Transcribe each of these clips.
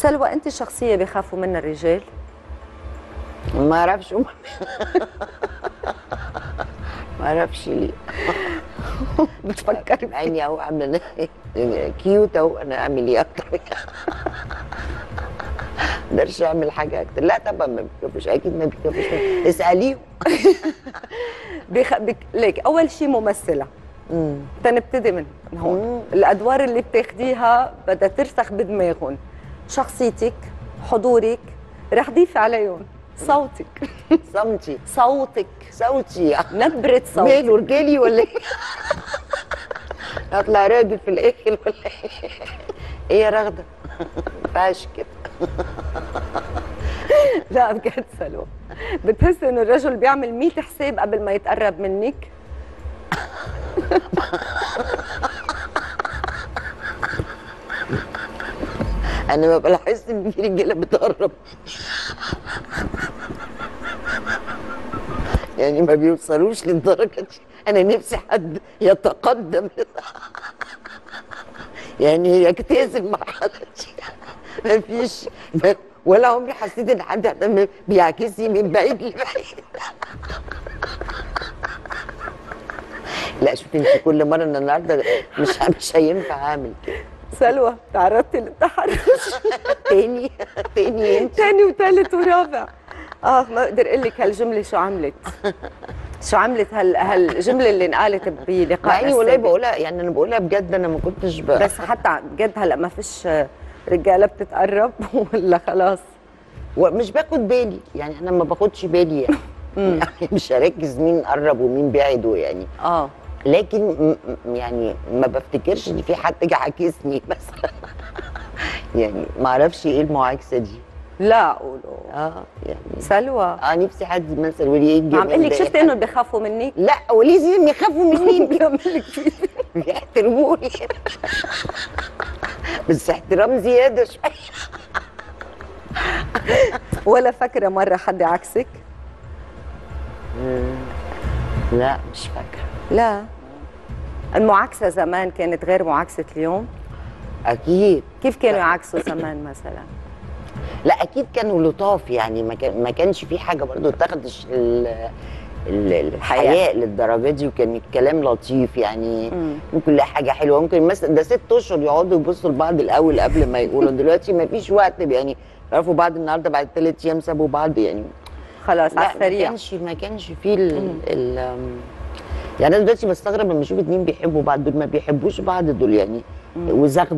سلوى أنت شخصية بيخافوا منها الرجال؟ ما أعرفش. ما أعرفش ليه. بتفكري عيني أهو عاملة كيوت أهو. أنا أعمل إيه أكتر؟ ما أقدرش أعمل حاجة أكتر. لا طبعا ما بيكفوش أكيد ما بيكفوش اسأليهم. بيخ... بك... ليك أول شيء ممثلة. مم. تنبتدي من هون. الأدوار اللي بتاخديها بدها ترسخ بدماغهم. شخصيتك حضورك رح ضيفي عليهم. صوتك. صمتي صوتك. صوتي. نبرة صوتك. ماله رجالي ولا إيه؟ أطلع راجل في الآخر ولا إيه؟ إيه يا رغده؟ ما ينفعش كده. لا بجد سلوى. بتحسي إنه الرجل بيعمل 100 حساب قبل ما يتقرب منك؟ أنا ببقى بحس إن في رجالة بتقرب. يعني ما بيوصلوش للدرجة دي. أنا نفسي حد يتقدم. يعني يجتاز المرحله دي ما فيش. ولا عمري حسيت إن حد بيعكسني من بعيد. لبعيد لا شوفي أنت كل مرة أنا النهارده مش مش هينفع أعمل كده. سلوى تعرضتي للتحرش. تاني تاني انت ثاني وثالث ورابع. آه ما بقدر أقول لك هالجملة شو عملت. شو عملت هال هالجملة اللي انقالت مع بلقاء إني والله بقولها يعني أنا بقولها بجد أنا ما كنتش ب... بس حتى بجد هلأ ما فيش رجالة بتتقرب ولا خلاص. ومش باخد بالي يعني أنا ما باخدش بالي يعني, يعني مش هركز مين قرب ومين بعد يعني. آه. لكن يعني ما بفتكرش إن في حد جه عاكسني مثلا. يعني ما أعرفش إيه المعاكسة دي. لا قولوا آه يعني سلوى. آه نفسي حد مثلا يقول لي إيه عم أقول لك؟ شفت إنه بخافوا منك لا وليه يخافوا مني. بيحترموني. بس احترام زيادة شوية. ولا فاكرة مرة حد عكسك؟ لا مش فاكرة. لا. المعاكسة زمان كانت غير معاكسة اليوم؟ أكيد. كيف كانوا يعاكسوا زمان مثلا؟ لا أكيد كانوا لطاف يعني. ما كان ما كانش في حاجة برضو تاخدش ال- ال- الحياء للدرجة دي وكان الكلام لطيف يعني. مم. ممكن لا حاجة حلوة. ممكن مثلا ده ست أشهر يقعدوا يبصوا لبعض الأول قبل ما يقولوا. دلوقتي ما فيش وقت يعني. يعرفوا بعض النهارده بعد ثلاث أيام سابوا بعض يعني. خلاص على لا ما السريع كانش ما كانش فيه ال, ال يعني أنا دلوقتي بستغرب لما أشوف اتنين بيحبوا بعض دول ما بيحبوش بعض دول يعني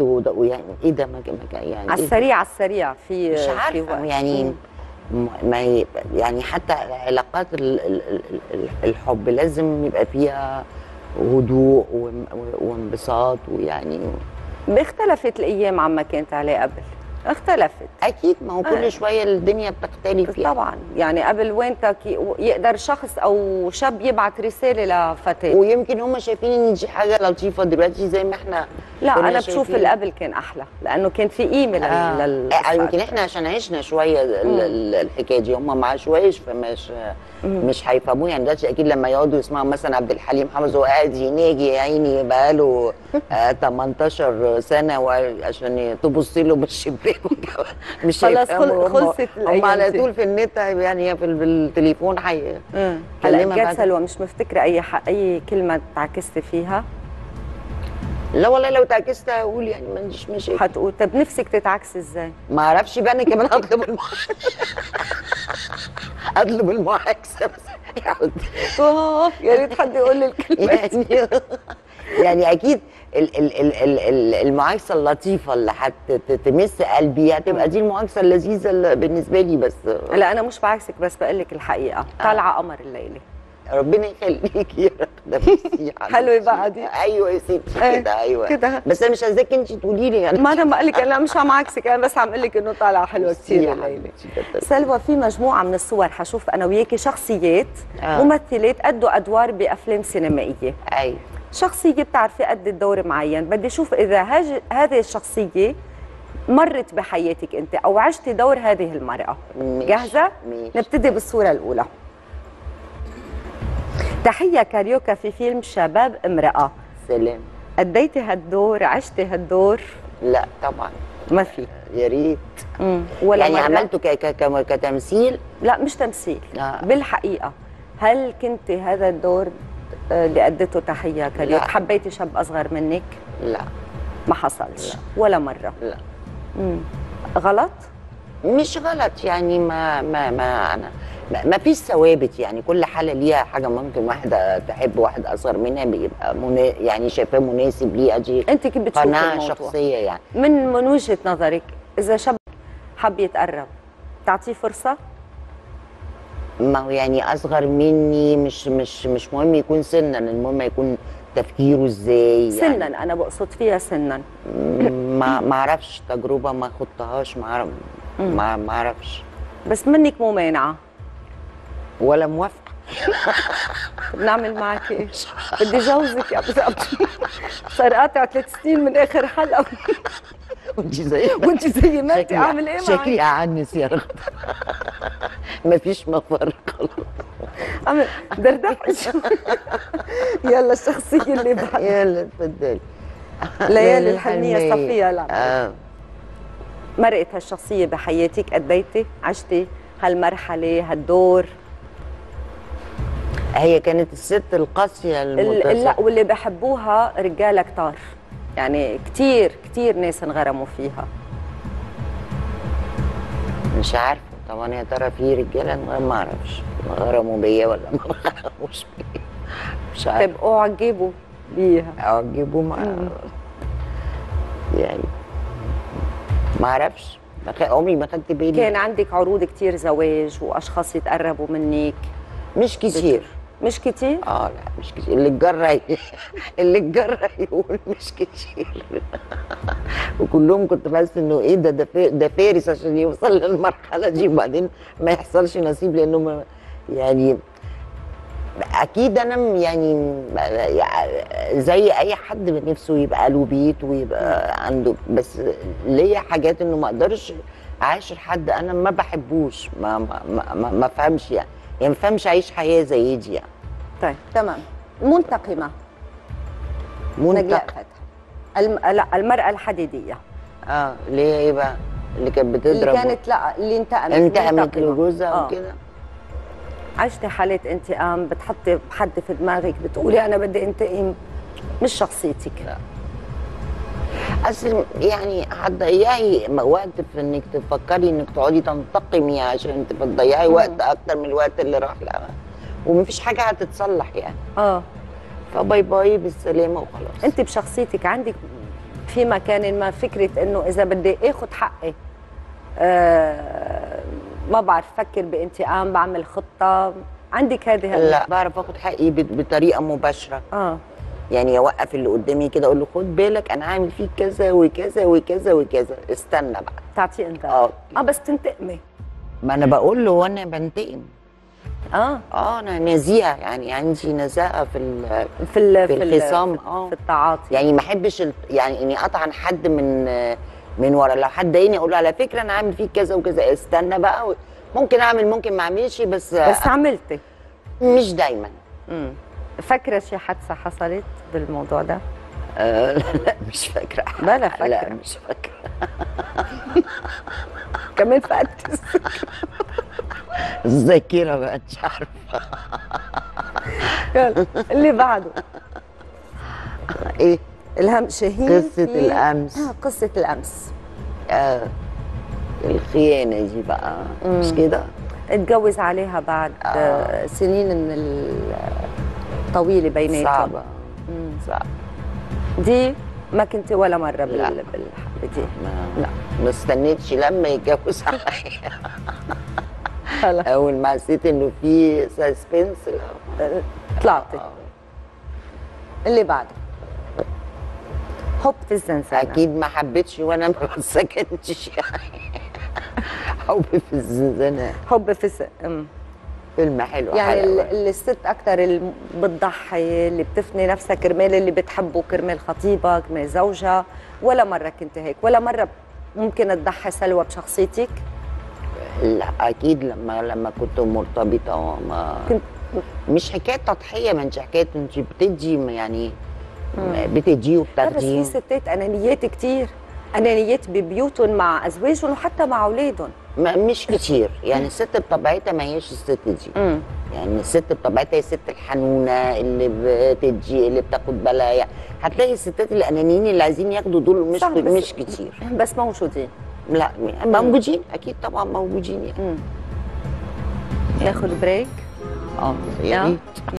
وده- ويعني إيه ده؟ ما يعني على إيه السريع على السريع. في مش عارفة. يعني ما ي- يعني حتى علاقات ال- ال- ال- ال- الحب لازم يبقى فيها هدوء وانبساط ويعني اختلفت الأيام عما كانت عليه قبل. اختلفت. أكيد ما هو كل آه. شوية الدنيا بتختلف يعني. طبعا. يعني قبل وين يقدر شخص أو شاب يبعت رسالة لفتاة. ويمكن هم شايفين إن دي حاجة لطيفة دلوقتي زي ما إحنا لا أنا بشوف. اللي قبل كان أحلى لأنه كان في قيمه آه. لل- آه يمكن إحنا عشان عشنا شوية ال- ال- الحكاية دي. هم ما عاشوهاش فمش مش هيفهموه. يعني دلوقتي أكيد لما يقعدوا يسمعوا مثلا عبد الحليم حافظ وهو قاعد يناجي يا عيني بقاله آه 18 سنة وعشان تبص له بالشباك مش خلاص خلصت هم على. طول في النت يعني في ال- بالتليفون حي هلا بعد- سلوى مش مفتكرة أي ح... أي كلمة تعكستي فيها. لا والله لو تعكست هقول يعني ما عنديش مشاكل. حتقول طب نفسك تتعكسي إزاي؟ ما أعرفش بقى أنا كمان اطلب المعاكسه اطلب المعاكسه بس. يا ريت حد يقول لي الكلمة يعني يعني أكيد ال- ال- ال- ال- ال- المعاكسه اللطيفة اللي هتمس قلبي هتبقى دي المعاكسه اللذيذة بالنسبة لي بس. لا أنا مش بعكسك بس بقول لك الحقيقة. طالعة قمر الليلة. ربنا يخليكي يا رب. ميرسي يا حلوة حبيبتي. بقى دي. أيوه يا ستي إيه، كده أيوه. كده. بس أنا مش عايزاك انت تقولي لي يعني. ما أنا بقول لك أنا مش عم عكسك أنا بس عم أقول لك إنه طالعة حلوة كثير يا الليلة. سلوى في مجموعة من الصور حشوف أنا وياكي شخصيات آه. ممثلات ادوا أدوار بأفلام سينمائية. أيوه شخصية بتعرفي أدت دور معين. بدي أشوف إذا هاج... هذه الشخصية مرت بحياتك أنت أو عشتي دور هذه المرأة. ماشي، جاهزة؟ ماشي. نبتدي بالصورة الأولى. تحية كاريوكا في فيلم شباب امرأة. سلام. أديتي هالدور عشتي هالدور لا طبعا. ما في. يا ريت. ولا يعني مرة؟ عملته ك ك ك كتمثيل؟ لا مش تمثيل. لا. بالحقيقة. هل كنت هذا الدور آه، اللي أديته تحية كريم لا. حبيتي شاب أصغر منك؟ لا. ما حصلش. لا. ولا مرة. لا. مم. غلط؟ مش غلط يعني ما ما ما أنا ما- فيش ثوابت يعني. كل حالة ليها حاجة ممكن واحدة تحب واحد أصغر منها بيبقى منا يعني شايفاه مناسب ليها دي أنت كيف بتشوفي قناعة شخصية يعني. من من وجهه نظرك إذا شاب حب يتقرب تعطيه فرصة؟ ما هو يعني أصغر مني مش مش مش مهم يكون سنا المهم يكون تفكيره إزاي يعني. سنا أنا بقصد فيها سنا. ما ما أعرفش تجربة ما خضتهاش ما ما ما أعرفش. بس منك مو مانعه ولا موافقة. بنعمل معك إيه؟ بدي جوزك يا ابو زبط صار قاطع ثلاث سنين من آخر حلقة. وانت زي وانت زي ما أنت شكلي- اعمل إيه شكلي معك؟ أعنس يا رغد مفيش مفر خلاص اعمل دردح يلا الشخصية اللي بعد. يلا اتفضلي ليالي الحلميه صفية لا. آه. مرقت هالشخصية بحياتك؟ قديتي عشتي؟ هالمرحلة؟ هالدور؟ هي كانت الست القاسية ال- المتصلة لا واللي بحبوها رجاله كتار يعني كتير كتير ناس انغرموا فيها. مش عارفة طبعا يا ترى في رجالة ما- أعرفش. غرموا بيا ولا ما غرموش بيا. مش عارفة. تبقوا عجبوا بيها. أعجبوا؟ ما يعني ما أعرفش. عمري ما خدت بالي. كان عندك عروض كتير زواج وأشخاص يتقربوا منك. مش كتير. مش كتير؟ آه لا مش كتير. اللي اتجرى اللي اتجرى يقول مش كتير. وكلهم كنت بحس إنه إيه ده ده فا- ده فارس عشان يوصل للمرحلة دي. وبعدين ما يحصلش نصيب لأنه يعني أكيد أنا يعني زي أي حد نفسه يبقى له بيت ويبقى عنده. بس ليا حاجات إنه ما أقدرش اعاشر حد أنا ما بحبوش ما ما, ما, ما فهمش يعني. يعني ما فهمش اعيش حياة زي دي يعني. طيب. تمام. منتقمة. منتق نجلاء فتحي الم... لا المرأة الحديدية. آه اللي هي إيه بقى؟ اللي كانت بتضرب اللي كانت لا اللي انتقمت انتقمت. لجوزها آه. وكده؟ عشتي حالة انتقام بتحطي حد في دماغك بتقولي أنا بدي انتقم مش شخصيتك. لا. أصل يعني هتضيعي وقت في إنك تفكري إنك تقعدي تنتقمي عشان تضيعي وقت أكتر من الوقت اللي راح لها ومفيش حاجة هتتصلح يعني. آه. فباي باي بالسلامة وخلاص. أنت بشخصيتك عندك في مكان ما فكرة إنه إذا بدي اخذ حقي آه ما بعرف فكر بانتقام بعمل خطة. عندك هذه لا. بعرف آخد حقي بط- بطريقة مباشرة. آه. يعني اوقف اللي قدامي كده أقول له خد بالك أنا عامل فيك كذا وكذا وكذا وكذا. استنى بقى. تعطيه انذار آه. آه بس تنتقمي. ما أنا بقول له وأنا بنتقم. آه. آه أنا نزيهه يعني عندي نزاهة في ال- في ال في ال- الخصام آه. في التعاطي. يعني ما أحبش يعني إني اطعن حد من من ورا. لو حد ضايقني أقول له على فكرة أنا عامل فيك كذا وكذا. استنى بقى ممكن أعمل ممكن ما أعملش بس, بس عملتي مش دايما. امم فاكرة شي حادثة حصلت بالموضوع ده؟ آه لا مش فاكرة بلا لا فاكرة. مش فاكرة كمان فقدت الذاكره بقى مش عارفة يلا اللي بعده إيه الهم شاهين قصة في- الأمس. آه قصة الأمس آه الخيانة دي بقى مش. كده اتجوز عليها بعد آه. سنين من الطويلة بيناتهم صعبة. مم. صعبة. دي ما كنت ولا مرة بال... لا. بالحبة دي. ما لا. ما استنيتش لما يتجوز. عليا أول ما حسيت إنه في سسبنس طلعتي. اللي بعده. حب في الزنزانة. أكيد ما حبيتش وأنا ما سكنتش. يعني حب في الزنزانة. حب في الز... أم. فيلم حلو يعني. اللي الست أكثر اللي بتضحي اللي بتفني نفسها كرمال اللي بتحبه كرمال خطيبها كرمال زوجها ولا مرة كنت هيك ولا مرة ممكن تضحي سلوى بشخصيتك لا أكيد لما لما كنت مرتبطة ما كنت مش حكاية تضحية ما انت حكاية انت بتدي يعني. بتدي لا بس في وبتاخدي ستات أنانيات كتير أنانيات ببيوتهم مع أزواجهم وحتى مع أولادهم ما مش كتير. يعني الست بطبيعتها ما هيش الست دي. امم يعني الست بطبيعتها هي الست الحنونة اللي بتدي اللي بتاخد بالها. يعني هتلاقي الستات الأنانيين اللي عايزين ياخدوا دول مش مش كتير. بس موجودين. لا موجودين. أكيد طبعا موجودين يعني. ناخذ بريك؟ آه. يا ريت.